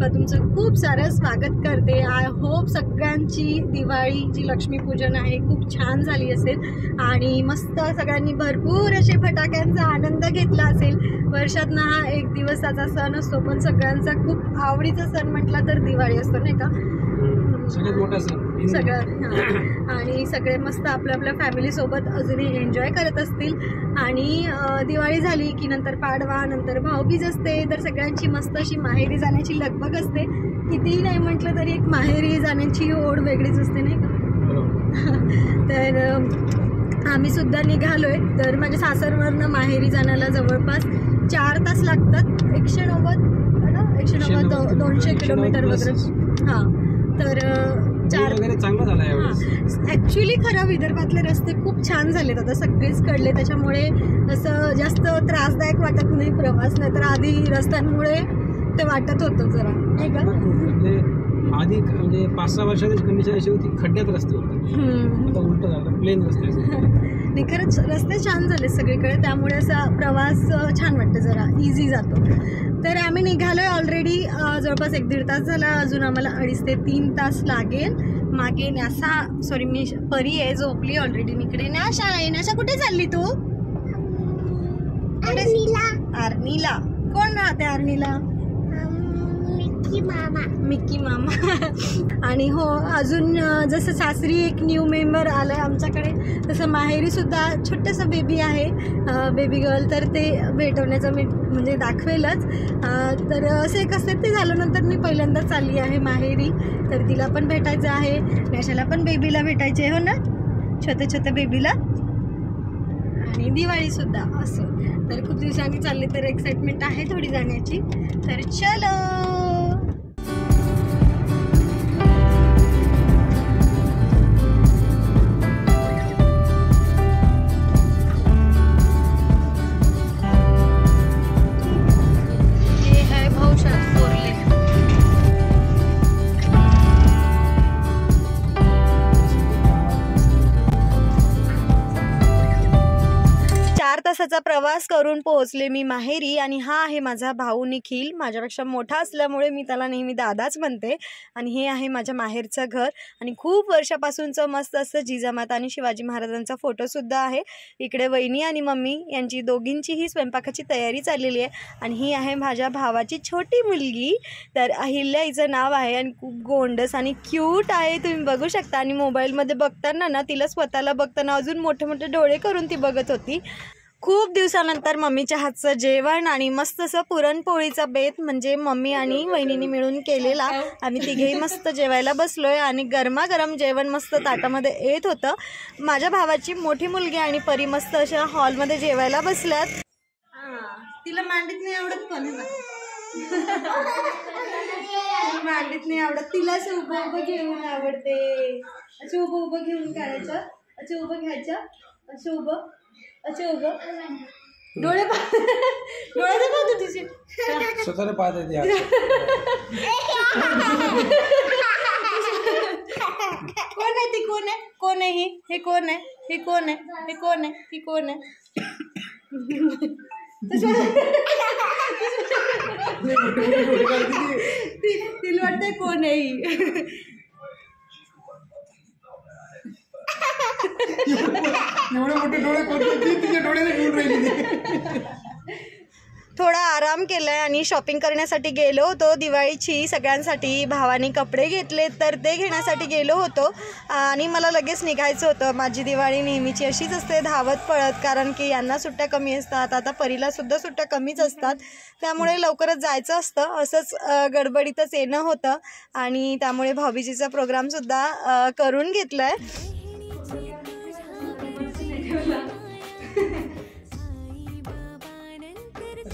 पुष्पा तुमचं खूप सारं स्वागत करते. आय होप सगळ्यांची दिवाळी जी लक्ष्मीपूजन आहे खूप छान झाली असेल. आणि मस्त सगळ्यांनी भरपूर असे फटाक्यांचा आनंद घेतला असेल. वर्षातनं हा एक दिवसाचा सण असतो पण सगळ्यांचा खूप आवडीचा सण म्हटला तर दिवाळी असतो नाही का? सगळ्यात मोठा सण. सगळं हां. आणि सगळे मस्त आपल्या आपल्या फॅमिलीसोबत अजूनही एन्जॉय करत असतील. आणि दिवाळी झाली की नंतर पाडवा नंतर भाऊबीज असते तर सगळ्यांची मस्त अशी माहेरी जाण्याची लगबग असते. कितीही नाही म्हटलं तरी एक माहेरी जाण्याची ओढ वेगळीच असते नाही का? बरोबर. तर आम्ही सुद्धा निघालोय. तर माझ्या सासरवरनं माहेरी जाण्याला जवळपास चार तास लागतात. एकशे नव्वद है ना? एकशे नव्वद दोनशे किलोमीटर. वगैरे. हां. तर चार चांगला झाला ॲक्च्युली खरं विदर्भातले रस्ते खूप छान झालेत. आता सगळेच कडले त्याच्यामुळे असं जास्त त्रासदायक वाटत नाही प्रवास. नाही तर आधी रस्त्यांमुळे ते वाटत होतं जरा. नाही का? म्हणजे आधी म्हणजे पाच सहा वर्षाची कंडिशन अशी होती खड्ड्यात रस्ते होते. आता उलट झालं प्लेन रस्ते. नाही खरंच रस्ते छान झाले सगळीकडे. त्यामुळे असा प्रवास छान वाटतं जरा. इझी जातो. तर आम्ही निघालोय ऑलरेडी जवळपास एक दीड तास झाला. अजून आम्हाला अडीच ते तीन तास लागेल. मागे न्यासा सॉरी मी परी आहे झोपली ऑलरेडी इकडे. न्याशा आहे न्याशा कुठे चालली तू? आर्नीला कोण राहते आर्नीला मिक्की मामा आणि हो अजून जसं सासरी एक न्यू मेंबर आलं आहे आमच्याकडे तसं माहेरी सुद्धा छोटंसं बेबी आहे. बेबी गर्ल तर ते भेटवण्याचं मी म्हणजे दाखवेलच. तर असं एक असतं ते झाल्यानंतर मी पहिल्यांदा चालली आहे माहेरी. तर तिला पण भेटायचं आहे. नॅशाला पण बेबीला भेटायचे हो ना? छोट्या छोट्या बेबीला आणि दिवाळीसुद्धा असं. तर खूप दिवसांनी चालली तर एक्साइटमेंट आहे थोडी जाण्याची. तर चलो! तासाचा प्रवास करून पोहोचले मी माहेरी आणि हा आहे माझा भाऊ निखिल. माझ्यापेक्षा मोठा असल्यामुळे मी त्याला नेहमी दादाच म्हणते आणि हे आहे माझ्या माहेरचं घर. आणि खूप वर्षापासूनचं मस्त असं जिजामाता आणि शिवाजी महाराजांचा फोटोसुद्धा आहे. इकडे वहिनी आणि मम्मी यांची दोघींचीही स्वयंपाकाची तयारी चाललेली आहे. आणि ही आहे माझ्या भावाची छोटी मुलगी. तर अहिल्या हिचं नाव आहे आणि खूप गोंडस आणि क्यूट आहे. तुम्ही बघू शकता आणि मोबाईलमध्ये बघताना ना तिला स्वतःला बघताना अजून मोठे मोठे डोळे करून ती बघत होती. खूप दिवसानंतर मम्मीच्या हातचं जेवण आणि मस्त असं पुरणपोळीचा बेत म्हणजे मम्मी आणि वहिनीने मिळून केलेला. आम्ही तिघेही मस्त जेवायला बसलोय आणि गरमागरम जेवण मस्त ताटामध्ये येत होतं. माझ्या भावाची मोठी मुलगी आणि परी मस्त अशा हॉलमध्ये जेवायला बसल्यात. तिला मांडीत नाही आवडत पण मांडीत नाही आवडत. तिला असं उभं उभं घेऊन आवडते. असं उभं उभं घेऊन करायचं. असं उभं घ्यायचं उभं. असं उभं. डोळे पा डोळे पाहतो स्वतःला पाहत. कोण आहे ती? कोण आहे? कोण आहे ही? हे कोण आहे? हे कोण आहे? हे कोण आहे? ही कोण आहे? तिला वाटतंय कोण आहे एवढे मोठे डोळे कोणते? तिच्या डोळ्याने घेऊन राहिली. थोडा आराम केलाय आणि शॉपिंग करण्यासाठी गेलो होतो. दिवाळीची सगळ्यांसाठी भावाने कपडे घेतले तर ते घेण्यासाठी गेलो होतो. आणि मला लगेच निघायचं होतं. माझी दिवाळी नेहमीची अशीच असते धावत पळत कारण की यांना सुट्ट्या कमी असतात. आता परीला सुद्धा सुट्ट्या कमीच असतात. त्यामुळे लवकरच जायचं असतं. असंच गडबडीतच येणं होतं. आणि त्यामुळे भाऊबीजीचा प्रोग्रामसुद्धा करून घेतला आहे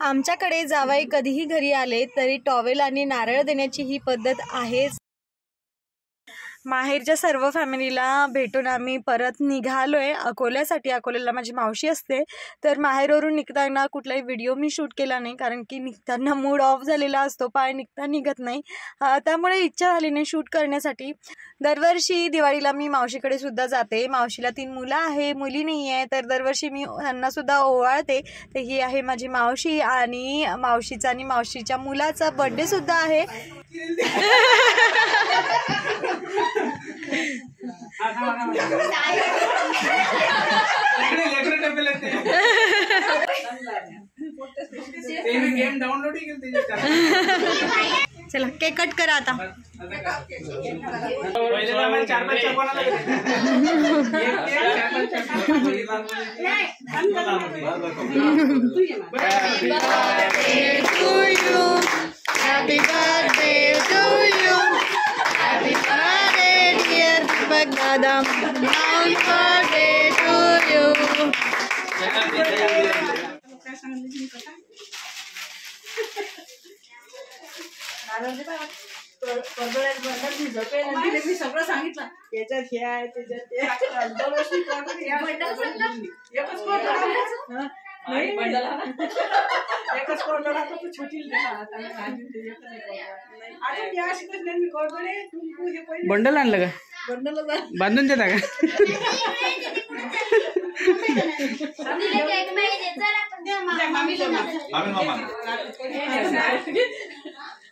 आमच्याकडे जावाई कधीही घरी आले तरी टॉवेल आणि नारळ देण्याची ही पद्धत आहेच. माहेरच्या सर्व फॅमिलीला भेटून आम्ही परत निघालोय. अकोल्यासाठी अकोल्याला माझी मावशी असते. तर माहेरवरून निघताना कुठलाही व्हिडिओ मी शूट केला नाही कारण की निघताना मूड ऑफ झालेला असतो पाय निघता निघत नाही. त्यामुळे इच्छा झाली नाही शूट करण्यासाठी. दरवर्षी दिवाळीला मी मावशीकडे सुद्धा जाते. मावशीला तीन मुलं आहे मुली नाही आहे तर दरवर्षी मी त्यांना सुद्धा ओवाळते. तर ही आहे माझी मावशी आणि मावशीचा आणि मावशीच्या मुलाचा बर्थडे सुद्धा आहे. गेम डाउनलोड केली त्याच्यात चला केक कट करा आता पहिले तर आम्हाला चार पाच चौकोनाला भेटायचे. एक केक, चार पाच चौकोनाला. Happy birthday to you. Happy birthday, dear Bagdadam. Happy birthday to you. मी सगळं सांगितलं याच्यात हे आहे त्याच्यात ते आहे. दरवर्षी कोणतरी या एकच कोण राहतं? नाही एकच कोण राहतं तू छोटी अजून या शिकत नाही मी कोणकडे तू हे पहिले बंडल आणलं का बंडलच आहे. बांधून देता का त्या मामीला माग.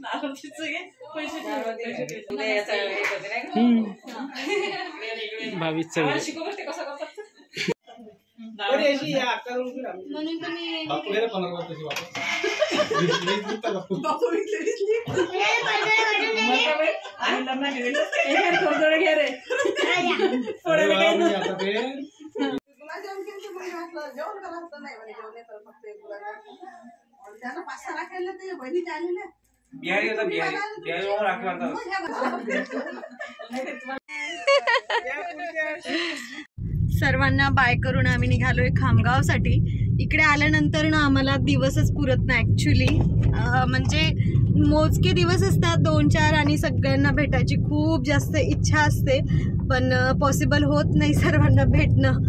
नारळीचं घे, पैसे ठेव. नाही, याचा हे करते नाही का? बावीस आम्हाला चौवीस शिकव बरं ते कसं हे घे, थोडं घे रे. थोडं जेवण करा म्हटलं, नाही म्हणे, जेवण नाही करत, फक्त एक. त्यानं पाच सहा राखायला ते बहिणीचे आलेले. बिहारी होता बिहारी. बिहारी म्हणून सर्वांना बाय करून आम्ही निघालोय खामगावसाठी. इकडे आल्यानंतर ना आम्हाला दिवसच पुरत नाही ॲक्च्युली म्हणजे मोजके दिवस असतात दोन चार आणि सगळ्यांना भेटायची खूप जास्त इच्छा असते. पण पॉसिबल होत नाही सर्वांना भेटणं.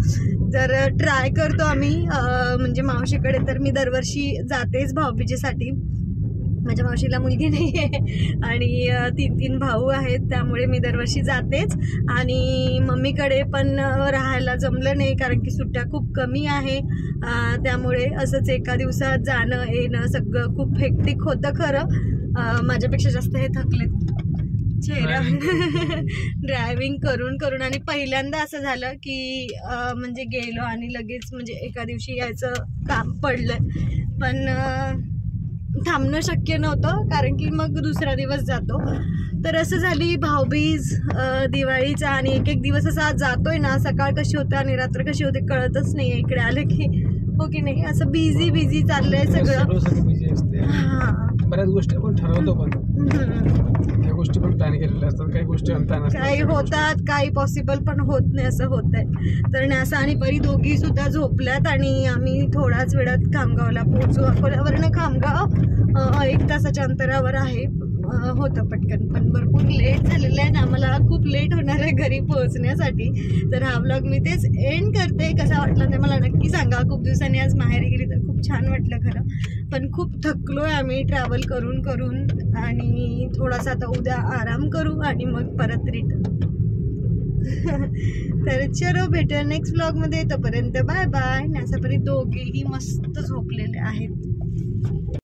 तर ट्राय करतो आम्ही. म्हणजे मावशीकडे तर मी दरवर्षी जातेच भाऊबीजेसाठी. माझ्या मावशीला मुलगी नाही आहे आणि तीन तीन भाऊ आहेत त्यामुळे मी दरवर्षी जातेच. आणि मम्मीकडे पण राहायला जमलं नाही कारण की सुट्ट्या खूप कमी आहे. त्यामुळे असंच एका दिवसात जाणं येणं सगळं खूप हेक्टिक होतं खरं. माझ्यापेक्षा जास्त हे थकलेत. चेहरा. ड्रायव्हिंग करून. करून आणि पहिल्यांदा असं झालं की म्हणजे गेलो आणि लगेच म्हणजे एका दिवशी यायचं काम पडलं पण थांबणं शक्य नव्हतं कारण की मग दुसरा दिवस जातो. तर असं झाली भाऊबीज दिवाळीचा आणि एक एक दिवस असा जातोय ना सकाळ कशी होते आणि रात्र कशी होते कळतच नाही इकडे आलं की. हो की नाही? असं बिझी बिझी चाललंय सगळं हां. बऱ्याच गोष्टी आपण ठरवतो पण. त्या गोष्टी पण प्लॅन केलेल्या असतात. काही गोष्टी काही होतात काही पॉसिबल पण होत नाही असं होत आहे. तर न्यासा आणि परी दोघी सुद्धा झोपल्यात आणि आम्ही थोड्याच वेळात खामगावला पोहोचू. अकोल्यावरनं खामगाव एक तासाच्या अंतरावर आहे. होतं पटकन पण भरपूर लेट झालेलं आहे ना. आम्हाला खूप लेट होणार आहे घरी पोहोचण्यासाठी. तर हा व्लॉग मी तेच एंड करते. कसा वाटला ते मला नक्की सांगा. खूप दिवसांनी आज माहेरी गेली तर छान वाटलं खरं. पण खूप थकलो आहे आम्ही ट्रॅव्हल करून करून आणि थोडासा आता उद्या आराम करू आणि मग परत रिटर्न तर चलो भेटूया नेक्स्ट ब्लॉगमध्ये येतोपर्यंत बाय बाय नासापरी दोघेही मस्त झोपलेले आहेत.